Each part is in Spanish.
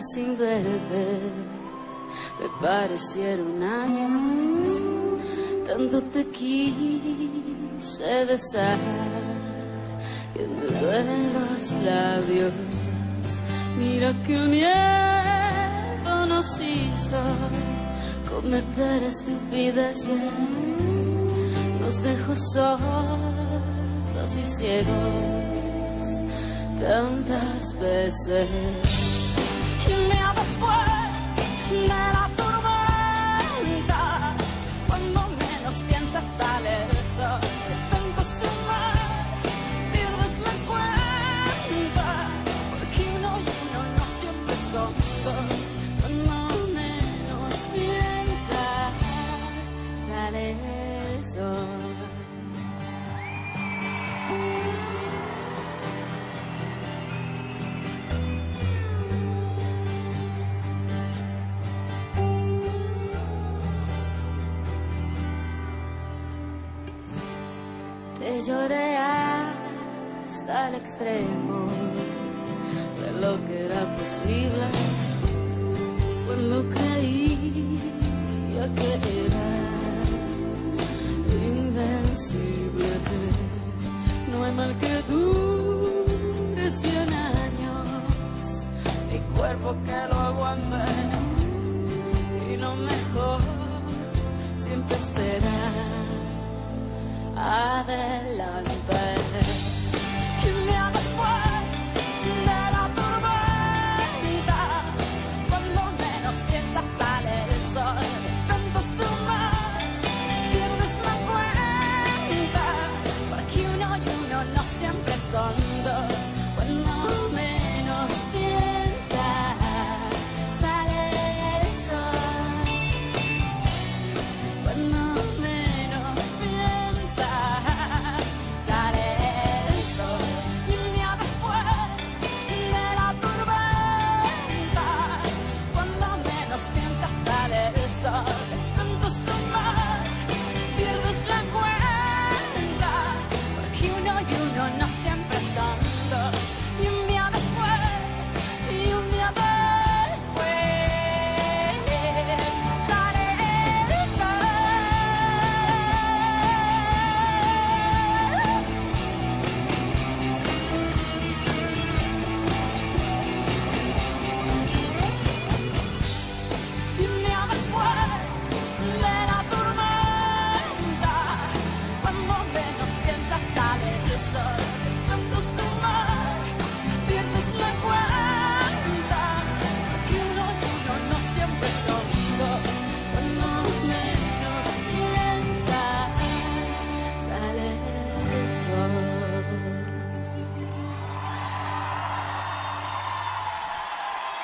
sin verte me parecieron años, tanto te quise besar me duelen los labios. Mira que el miedo nos hizo cometer estupideces, nos dejó solos y ciegos tantas veces. Sale Te lloré hasta el extremo de lo que era posible. Cuando creía que era invencible. No hay mal que dure cien años, mi cuerpo que lo aguante y lo mejor siempre esperar adelante. Y cuando menos piensas, sale el sol. De tanto sumar,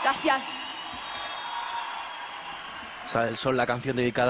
Gracias. Sale el sol, la canción dedicada